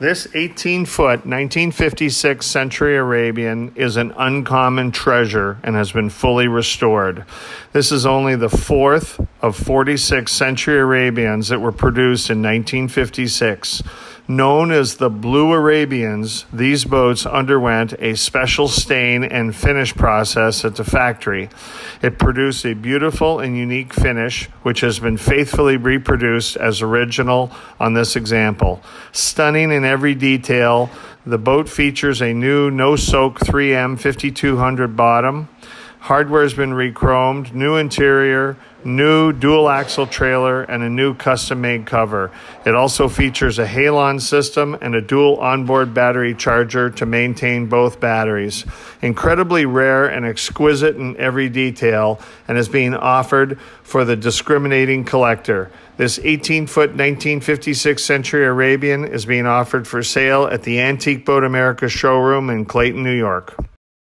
This 18 foot 1956 Century Arabian is an uncommon treasure and has been fully restored. This is only the fourth of 46 Century Arabians that were produced in 1956. Known as the Blue Arabians, these boats underwent a special stain and finish process at the factory. It produced a beautiful and unique finish, which has been faithfully reproduced as original on this example. Stunning in every detail, the boat features a new no soak 3M 5200 bottom. Hardware has been rechromed, new interior, new dual axle trailer, and a new custom made cover. It also features a Halon system and a dual onboard battery charger to maintain both batteries. Incredibly rare and exquisite in every detail, and is being offered for the discriminating collector. This 18 foot 1956 Century Arabian is being offered for sale at the Antique Boat America showroom in Clayton, New York.